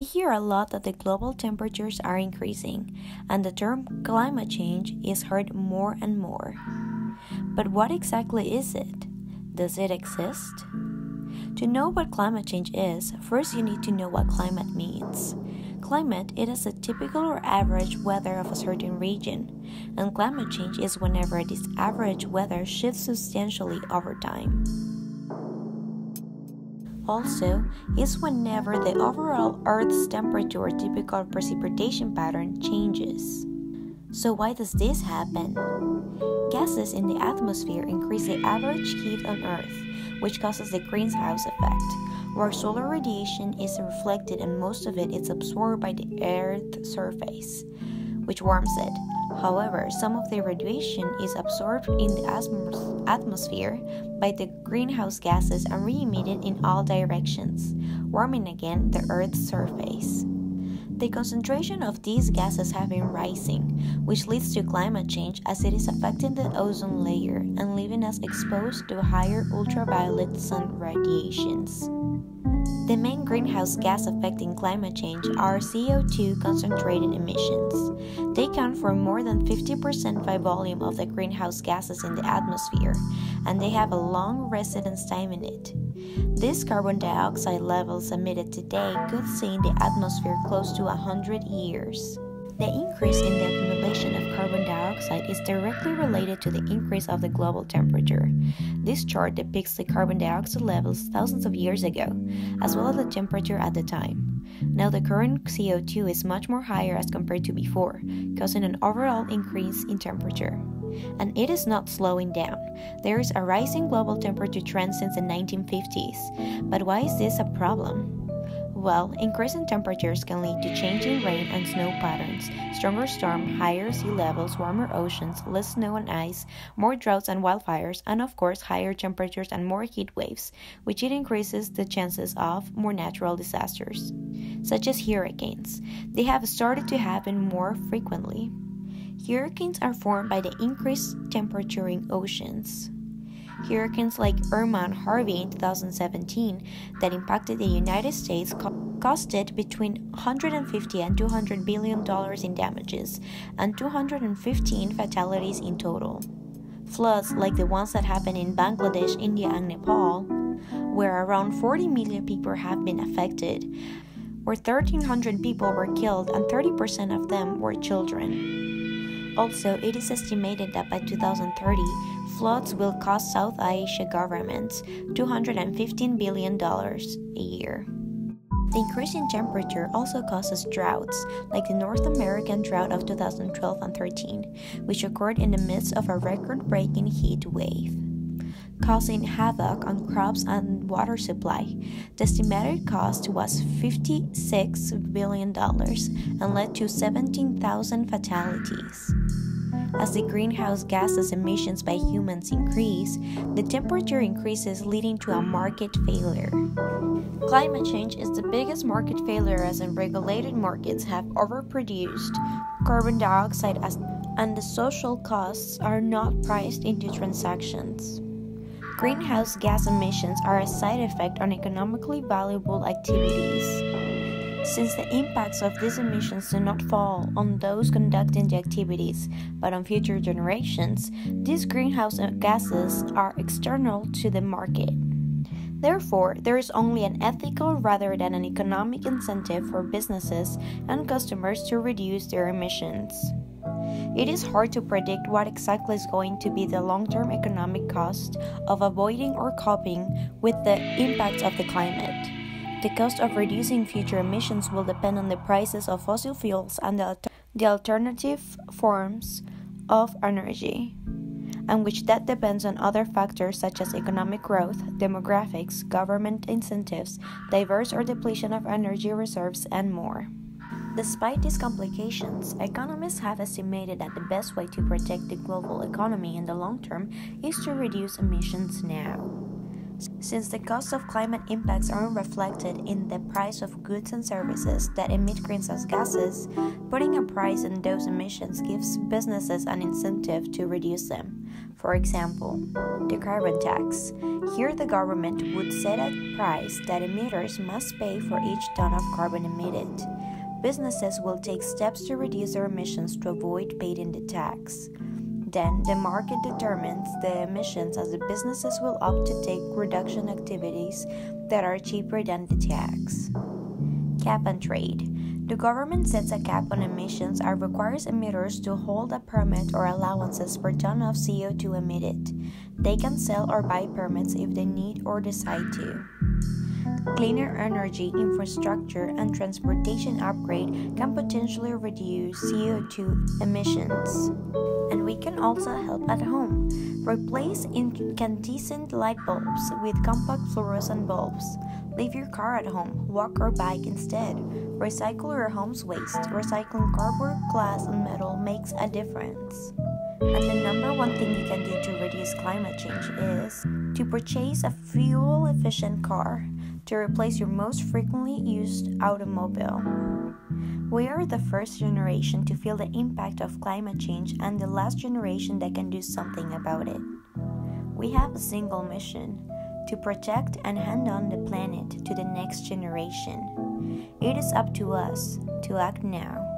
We hear a lot that the global temperatures are increasing, and the term climate change is heard more and more. But what exactly is it? Does it exist? To know what climate change is, first you need to know what climate means. Climate it is a typical or average weather of a certain region, and climate change is whenever this average weather shifts substantially over time. Also, is whenever the overall Earth's temperature or typical precipitation pattern changes. So, why does this happen? Gases in the atmosphere increase the average heat on Earth, which causes the greenhouse effect, where solar radiation is reflected and most of it is absorbed by the Earth's surface, which warms it. However, some of the radiation is absorbed in the atmosphere by the greenhouse gases and re emitted in all directions, warming again the Earth's surface. The concentration of these gases have been rising, which leads to climate change as it is affecting the ozone layer and leaving us exposed to higher ultraviolet sun radiations. The main greenhouse gas affecting climate change are CO2 concentrated emissions. They count for more than 50% by volume of the greenhouse gases in the atmosphere, and they have a long residence time in it. These carbon dioxide levels emitted today could stay in the atmosphere close to 100 years. The increase in the accumulation of carbon dioxide is directly related to the increase of the global temperature. This chart depicts the carbon dioxide levels thousands of years ago, as well as the temperature at the time. Now, the current CO2 is much more higher as compared to before, causing an overall increase in temperature. And it is not slowing down. There is a rising global temperature trend since the 1950s. But why is this a problem? Well, increasing temperatures can lead to changing rain and snow patterns, stronger storms, higher sea levels, warmer oceans, less snow and ice, more droughts and wildfires, and of course, higher temperatures and more heat waves, which it increases the chances of more natural disasters, such as hurricanes. They have started to happen more frequently. Hurricanes are formed by the increased temperature in oceans. Hurricanes like Irma and Harvey in 2017 that impacted the United States co- costed between 150 and 200 billion dollars in damages and 215 fatalities in total. Floods like the ones that happened in Bangladesh, India, and Nepal, where around 40 million people have been affected, where 1,300 people were killed and 30% of them were children. Also, it is estimated that by 2030, floods will cost South Asia governments $215 billion a year. The increase in temperature also causes droughts, like the North American drought of 2012 and 13, which occurred in the midst of a record breaking heat wave, causing havoc on crops and water supply. The estimated cost was $56 billion and led to 17,000 fatalities. As the greenhouse gases emissions by humans increase, the temperature increases, leading to a market failure. Climate change is the biggest market failure as unregulated markets have overproduced carbon dioxide as, and the social costs are not priced into transactions. Greenhouse gas emissions are a side effect on economically valuable activities. Since the impacts of these emissions do not fall on those conducting the activities, but on future generations, these greenhouse gases are external to the market. Therefore, there is only an ethical rather than an economic incentive for businesses and customers to reduce their emissions. It is hard to predict what exactly is going to be the long term economic cost of avoiding or coping with the impacts of the climate. The cost of reducing future emissions will depend on the prices of fossil fuels and the, alter- the alternative forms of energy, and which that depends on other factors such as economic growth, demographics, government incentives, diverse or depletion of energy reserves, and more. Despite these complications, economists have estimated that the best way to protect the global economy in the long term is to reduce emissions now. Since the cost of climate impacts aren't reflected in the price of goods and services that emit greenhouse gases, putting a price on those emissions gives businesses an incentive to reduce them. For example, the carbon tax. Here, the government would set a price that emitters must pay for each ton of carbon emitted. Businesses will take steps to reduce their emissions to avoid paying the tax. Then the market determines the emissions as the businesses will opt to take reduction activities that are cheaper than the tax. Cap and trade. The government sets a cap on emissions and requires emitters to hold a permit or allowances per ton of CO2 emitted. They can sell or buy permits if they need or decide to. Cleaner energy infrastructure and transportation upgrade can potentially reduce CO2 emissions. And we can also help at home. Replace incandescent light bulbs with compact fluorescent bulbs. Leave your car at home, walk or bike instead. Recycle your home's waste. Recycling cardboard, glass, and metal makes a difference. And the number one thing you can do to reduce climate change is to purchase a fuel efficient car to replace your most frequently used automobile. We are the first generation to feel the impact of climate change and the last generation that can do something about it. We have a single mission to protect and hand on the planet to the next generation. It is up to us to act now.